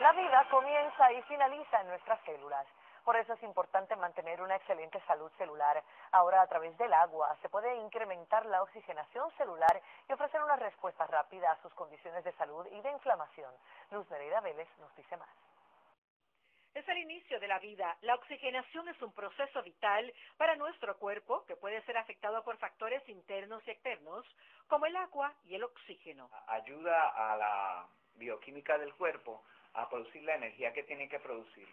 La vida comienza y finaliza en nuestras células. Por eso es importante mantener una excelente salud celular. Ahora a través del agua se puede incrementar la oxigenación celular y ofrecer una respuesta rápida a sus condiciones de salud y de inflamación. Luz Nereida Vélez nos dice más. Es el inicio de la vida. La oxigenación es un proceso vital para nuestro cuerpo que puede ser afectado por factores internos y externos como el agua y el oxígeno. Ayuda a la bioquímica del cuerpo a producir la energía que tiene que producir.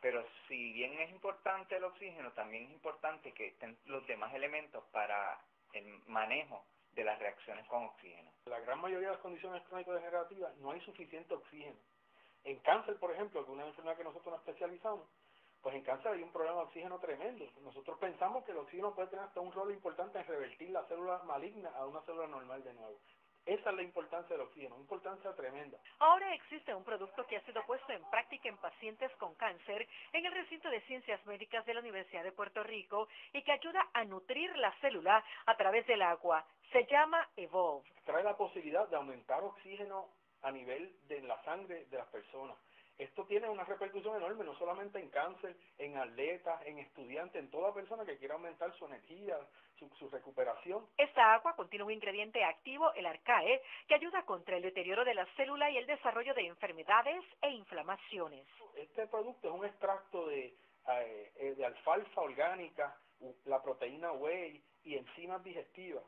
Pero si bien es importante el oxígeno, también es importante que estén los demás elementos para el manejo de las reacciones con oxígeno. En la gran mayoría de las condiciones crónico-degenerativas no hay suficiente oxígeno. En cáncer, por ejemplo, que una enfermedad que nosotros nos especializamos, pues en cáncer hay un problema de oxígeno tremendo. Nosotros pensamos que el oxígeno puede tener hasta un rol importante en revertir la célula maligna a una célula normal de nuevo. Esa es la importancia del oxígeno, una importancia tremenda. Ahora existe un producto que ha sido puesto en práctica en pacientes con cáncer en el recinto de ciencias médicas de la Universidad de Puerto Rico y que ayuda a nutrir la célula a través del agua. Se llama Evolve. Trae la posibilidad de aumentar oxígeno a nivel de la sangre de las personas. Esto tiene una repercusión enorme, no solamente en cáncer, en atletas, en estudiantes, en toda persona que quiera aumentar su energía, su, recuperación. Esta agua contiene un ingrediente activo, el arcae, que ayuda contra el deterioro de la célula y el desarrollo de enfermedades e inflamaciones. Este producto es un extracto de, eh, eh, de alfalfa orgánica, la proteína whey y enzimas digestivas,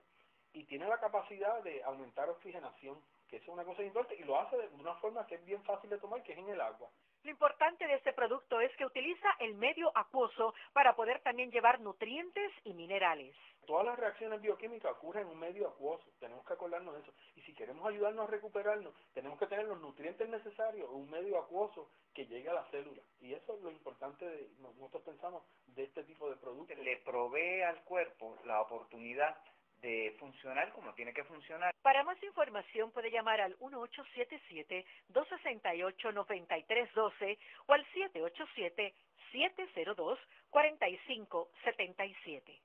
y tiene la capacidad de aumentar oxigenación que es una cosa importante y lo hace de una forma que es bien fácil de tomar, que es en el agua. Lo importante de este producto es que utiliza el medio acuoso para poder también llevar nutrientes y minerales. Todas las reacciones bioquímicas ocurren en un medio acuoso, tenemos que acordarnos de eso. Y si queremos ayudarnos a recuperarnos, tenemos que tener los nutrientes necesarios, un medio acuoso que llegue a la célula. Y eso es lo importante, de, nosotros pensamos, de este tipo de productos. Le provee al cuerpo la oportunidad de funcionar como tiene que funcionar. Para más información puede llamar al 1877-268-9312 o al 787-702-4577.